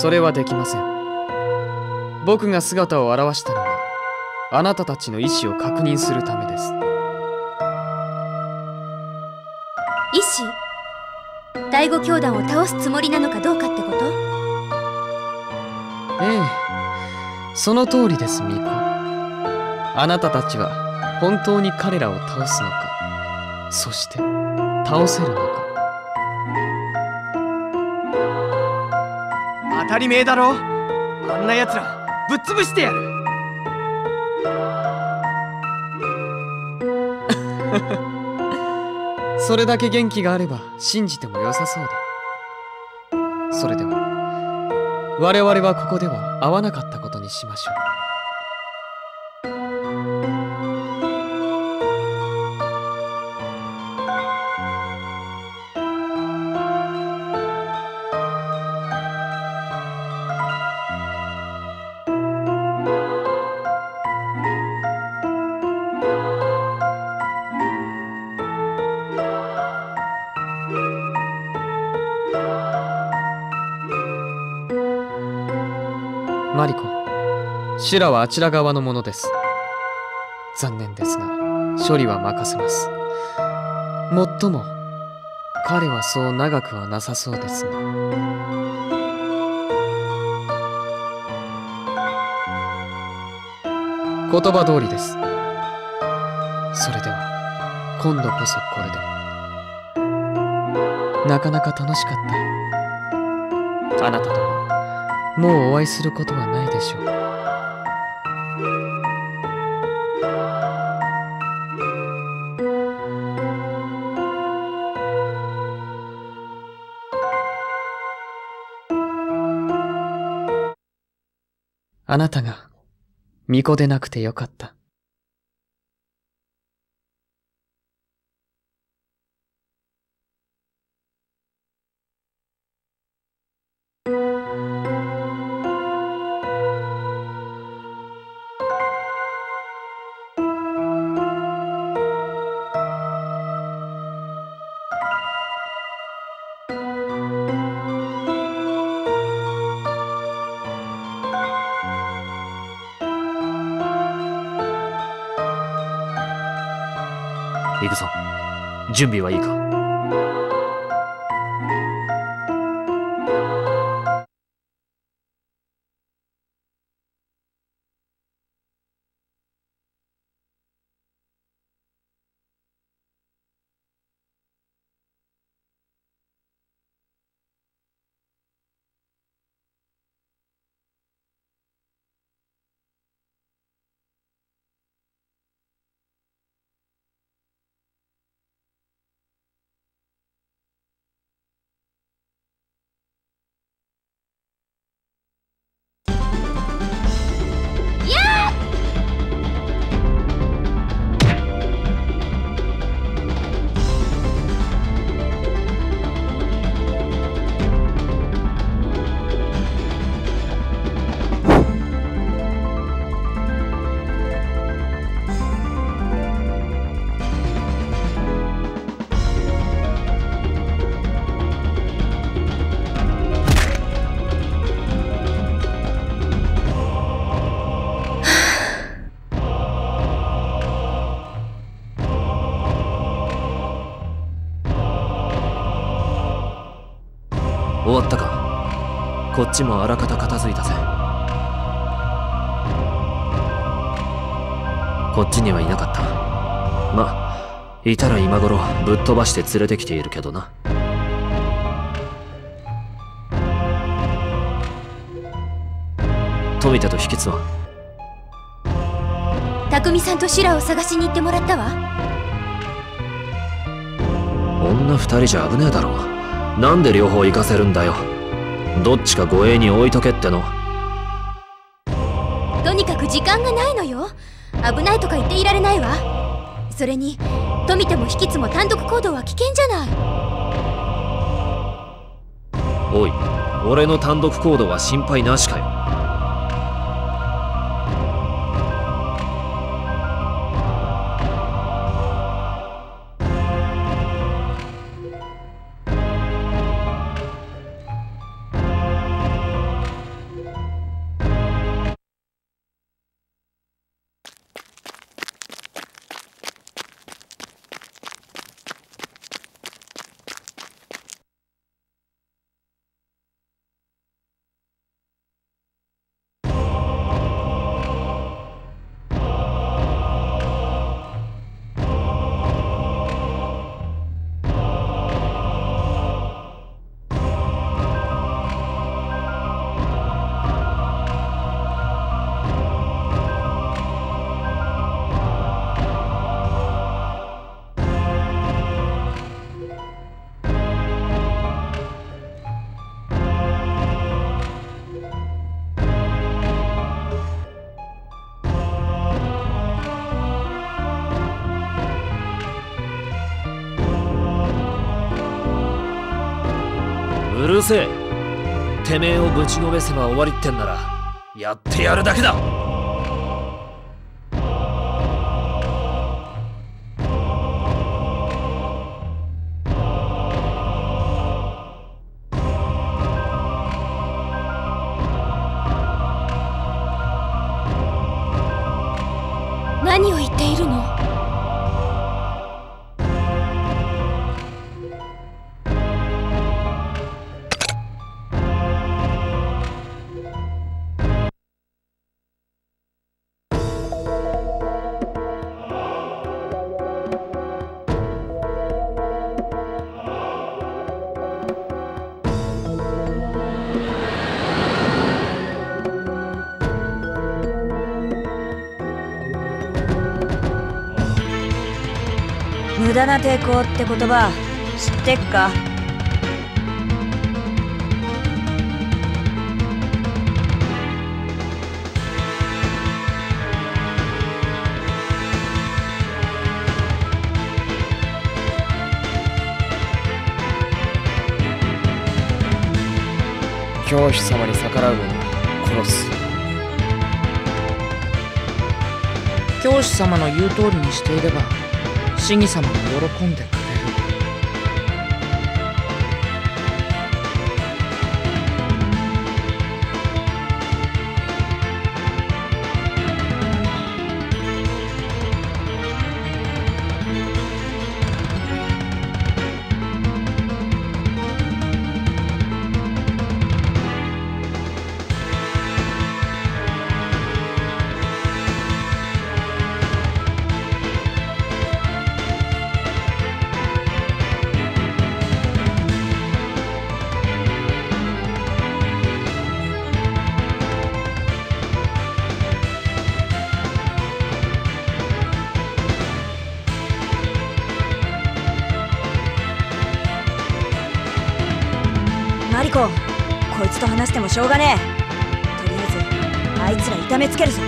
それはできません。僕が姿を現したのはあなたたちの意思を確認するためです。意志第五教団を倒すつもりなのかどうかってこと？ええ。その通りですミコ。あなたたちは本当に彼らを倒すのかそして倒せるのか当たり前だろ。あんな奴らぶっ潰してやる。それだけ元気があれば信じても良さそうだ。それでは我々はここでは会わなかったことにしましょう。シュラはあちら側のものです。残念ですが処理は任せます。もっとも彼はそう長くはなさそうですが言葉通りです。それでは今度こそこれで。なかなか楽しかった。あなたとはもうお会いすることはないでしょう。あなたが巫女でなくてよかった。準備はいいか？こっちもあらかた片付いたぜ。こっちにはいなかった。まいたら今頃ぶっ飛ばして連れてきているけどな。富田と秘訣は？匠さんと修羅を探しに行ってもらったわ。女二人じゃ危ねえだろう。なんで両方行かせるんだよどっちか護衛に置いとけっての。とにかく時間がないのよ。危ないとか言っていられないわ。それに富田も引きつも単独行動は危険じゃない。おい俺の単独行動は心配なしかよるせえ。てめえをぶちのめせば終わりってんならやってやるだけだ。駄な抵抗って言葉知ってっか？教師様に逆らう者は殺す。教師様の言う通りにしていれば市議様も喜んでリコこいつと話してもしょうがねえ。とりあえずあいつら痛めつけるぞ。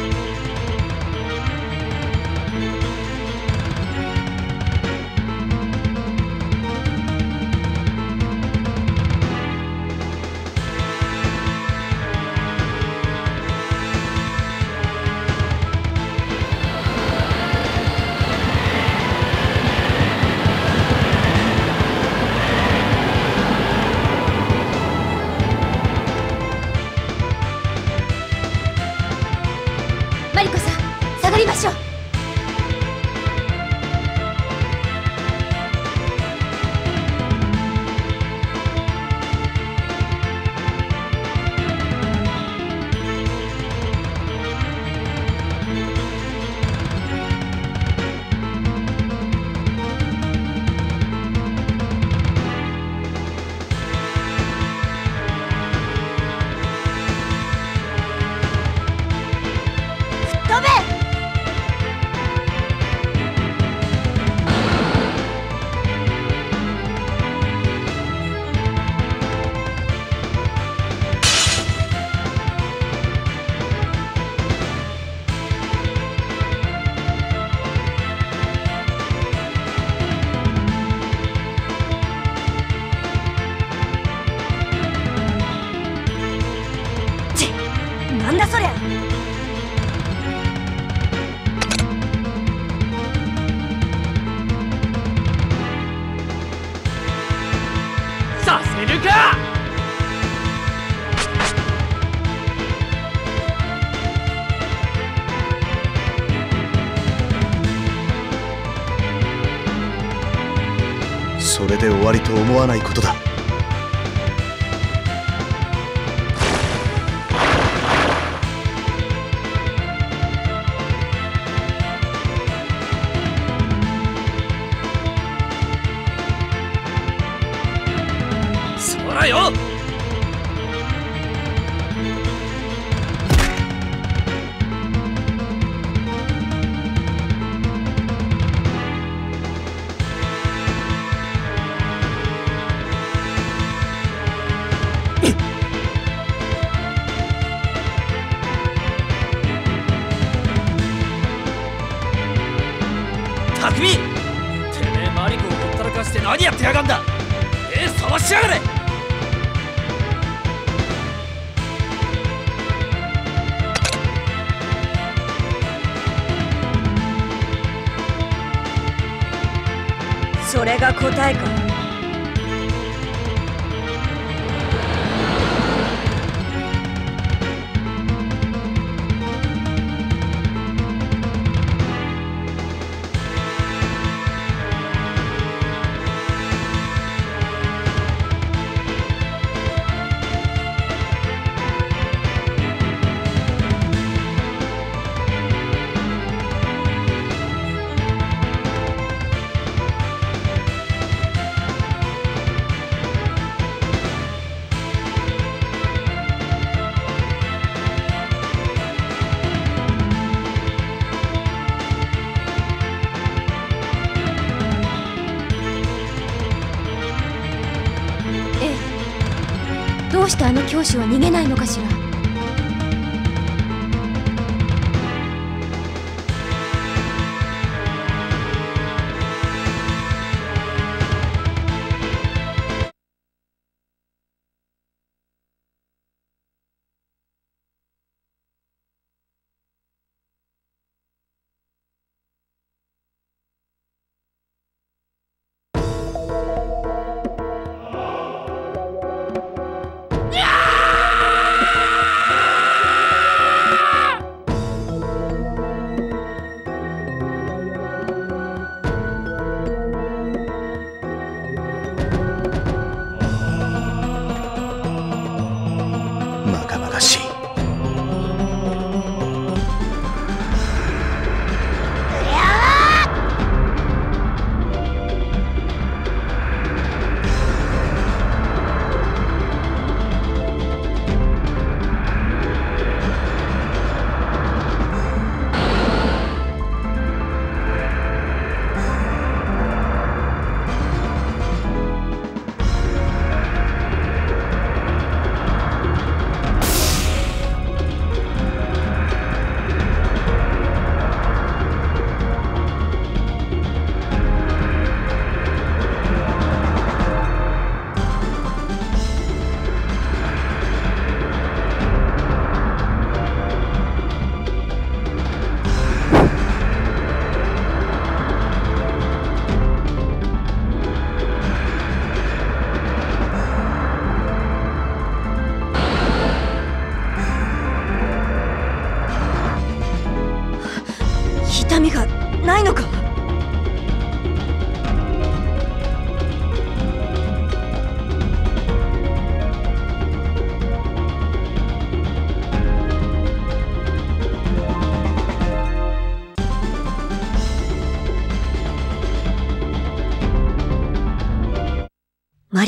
どうしてあの教師は逃げないのかしら？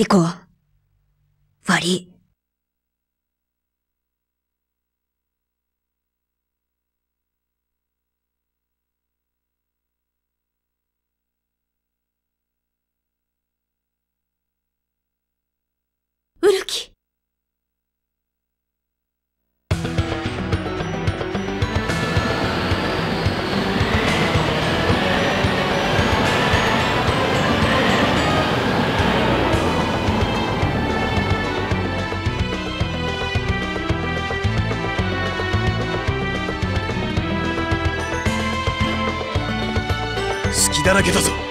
リコ悪いウルキ。だらけだぞ。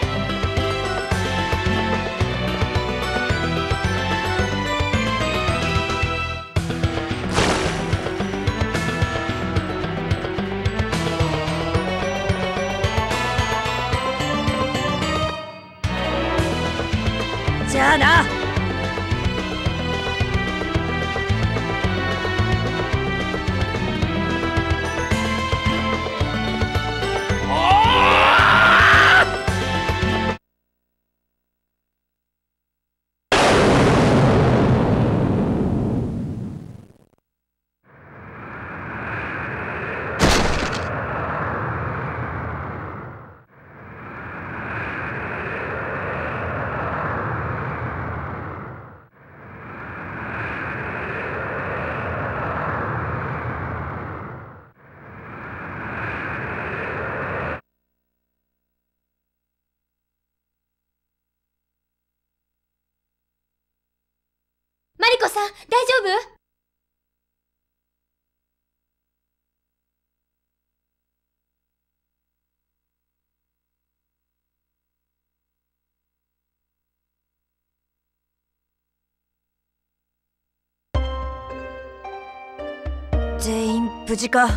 全員無事か？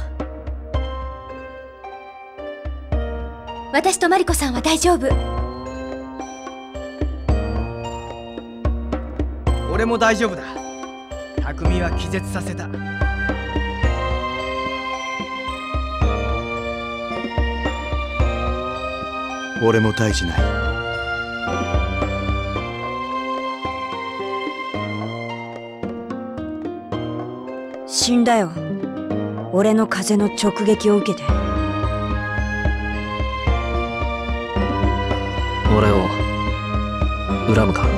私とマリコさんは大丈夫。俺も大丈夫だ。匠は気絶させた。俺も大事ない。死んだよ俺の風の直撃を受けて。俺を恨むか？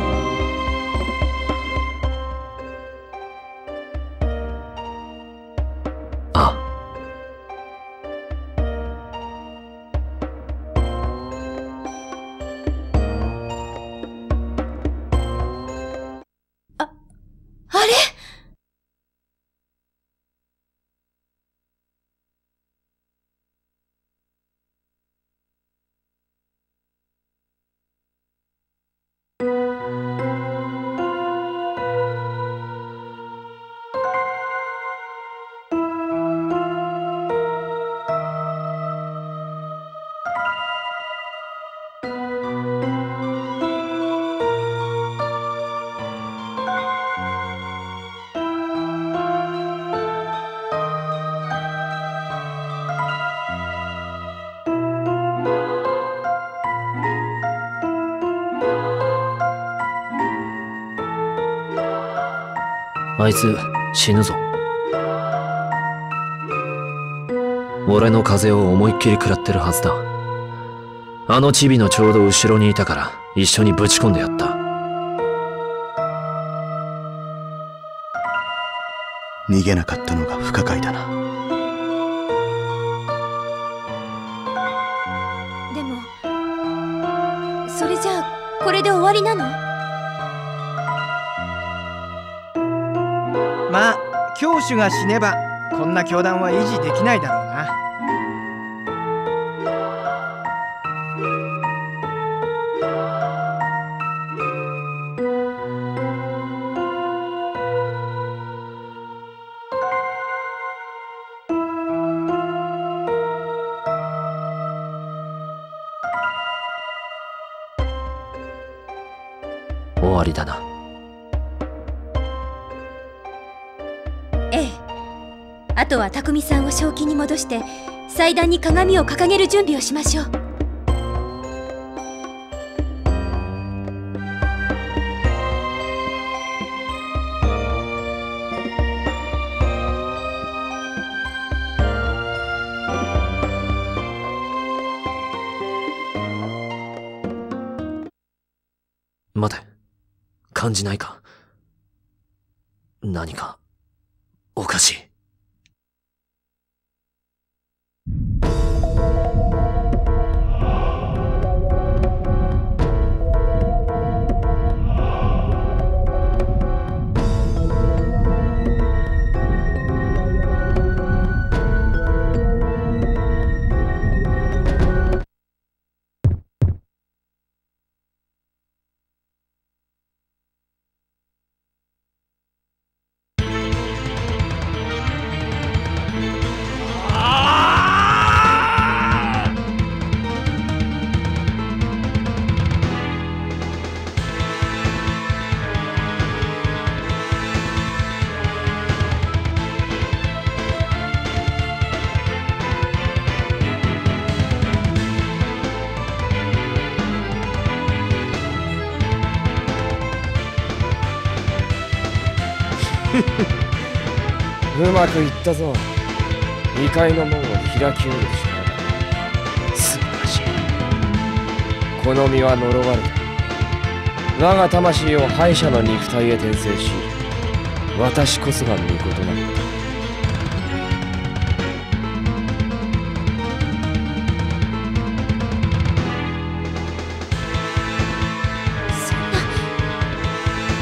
あいつ死ぬぞ。俺の風を思いっきり食らってるはずだ。あのチビのちょうど後ろにいたから一緒にぶち込んでやった。逃げなかったのが不可解だな。でもそれじゃあこれで終わりなの？まあ教主が死ねばこんな教団は維持できないだろうな。匠さんを正気に戻して祭壇に鏡を掲げる準備をしましょう。待て。感じないか。何かおかしい。うまくいったぞ。異界の門を開きうる力だ素晴らしい。この身は呪われた。我が魂を敗者の肉体へ転生し私こそが御事なのだ。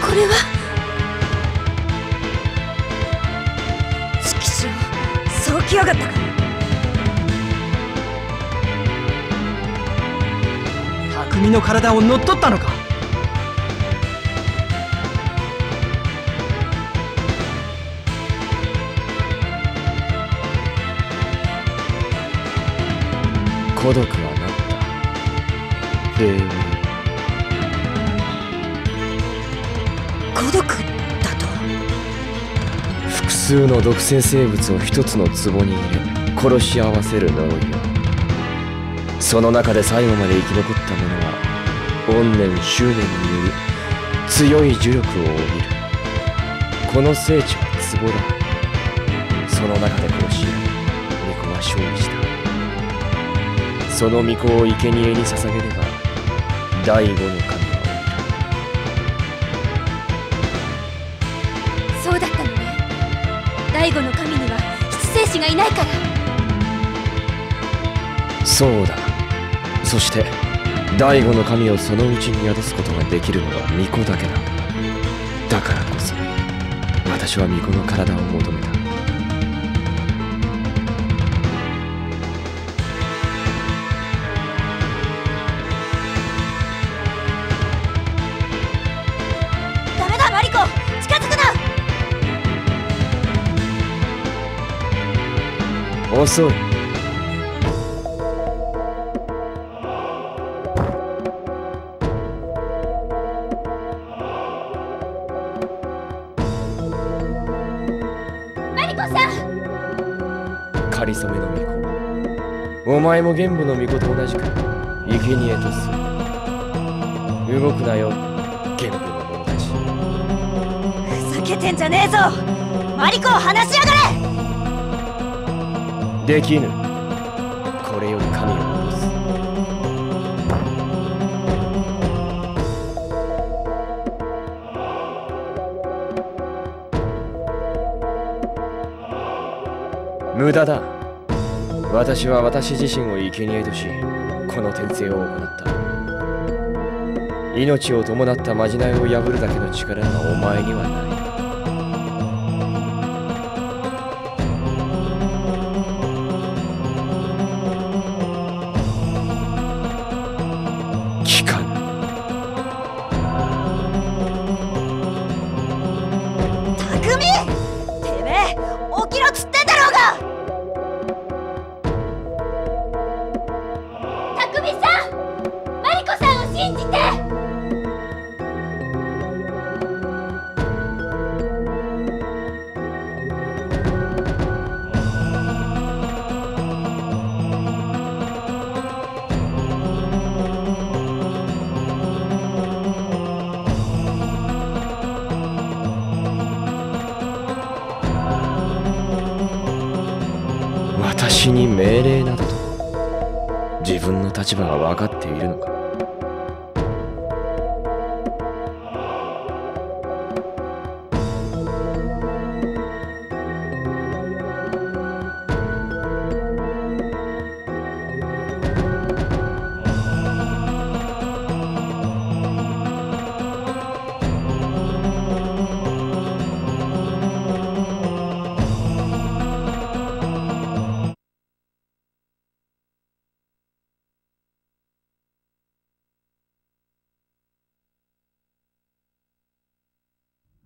これは。かった。か匠の体を乗っ取ったのか。孤独はなった。平和数の毒性生物を一つの壺に入れ殺し合わせる呪いよその中で最後まで生き残った者は怨念執念により強い呪力を帯びるこの聖地は壺だその中で殺し巫女は勝利した。その巫女を生贄に捧げれば第五の神最後の神には七聖子がいないから。そうだ。そして第五の神をそのうちに宿すことができるのは巫女だけなんだ。だからこそ私は巫女の体を求めた。な遅いマリコさんかりそめの巫女お前も玄武の巫女と同じく。生贄とす。る動くなよ玄武の者たちふざけてんじゃねえぞ。マリコを離しやがれ。できぬ。これより神を戻す。無駄だ。私は私自身を生贄としこの転生を行った。命を伴ったまじないを破るだけの力がお前にはない。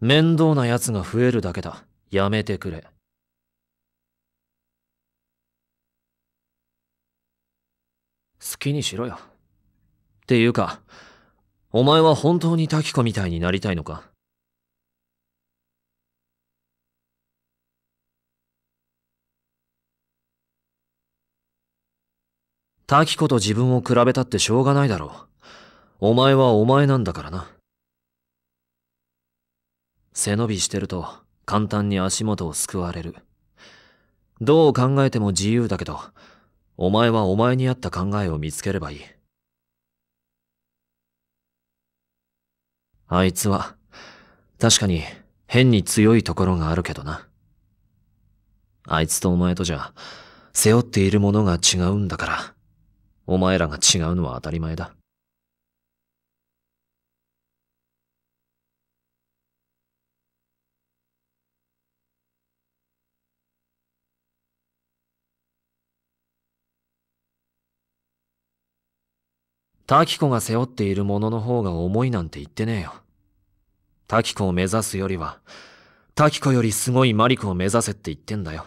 面倒な奴が増えるだけだ。やめてくれ。好きにしろよ。っていうか、お前は本当に滝子みたいになりたいのか？滝子と自分を比べたってしょうがないだろう。お前はお前なんだからな。背伸びしてると簡単に足元を救われる。どう考えても自由だけど、お前はお前に合った考えを見つければいい。あいつは、確かに変に強いところがあるけどな。あいつとお前とじゃ、背負っているものが違うんだから、お前らが違うのは当たり前だ。タキ子が背負っているものの方が重いなんて言ってねえよ。タキ子を目指すよりは、タキ子よりすごいマリコを目指せって言ってんだよ。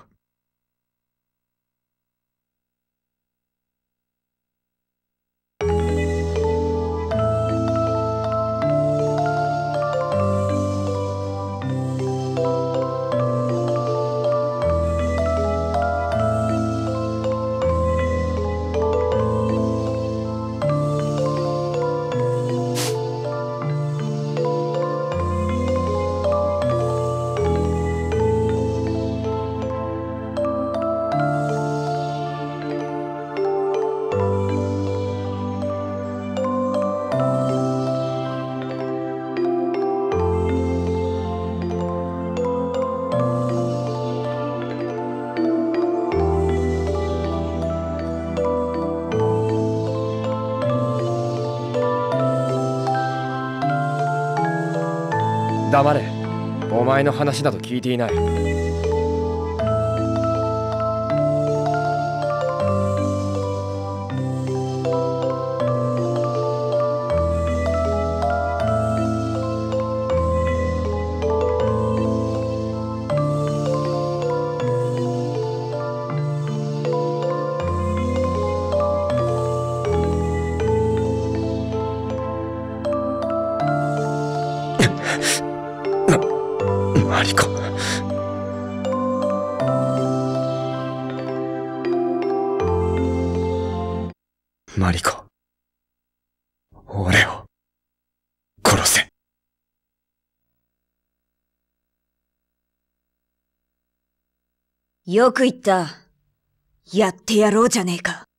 黙れお前の話など聞いていない。マリコ俺を殺せよく言った。やってやろうじゃねえか。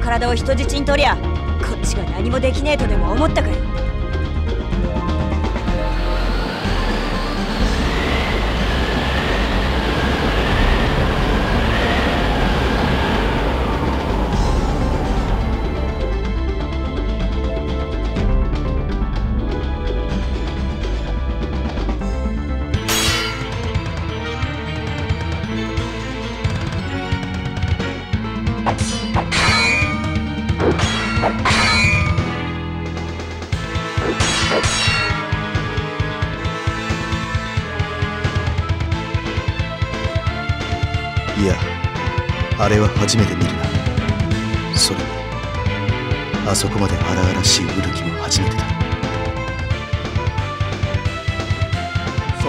の体を人質に取りゃこっちが何もできねえとでも思ったかよ。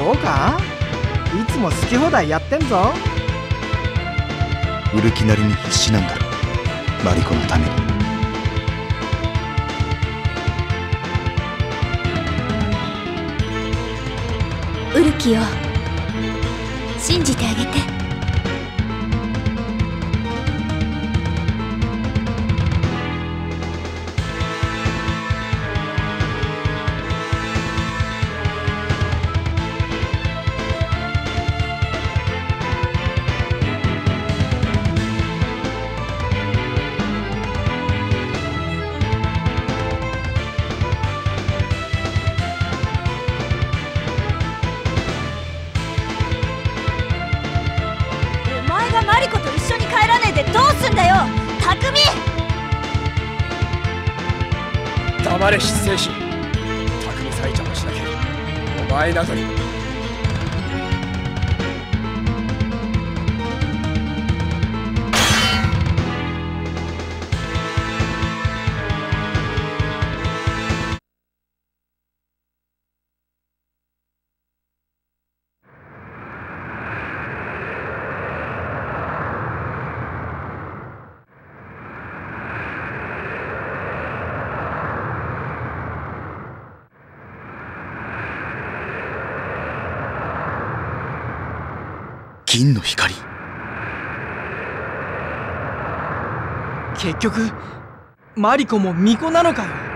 そうか？いつも好き放題やってんぞ。ウルキなりに必死なんだろマリコのために。ウルキを信じてあげて銀の光。結局マリコも巫女なのかよ。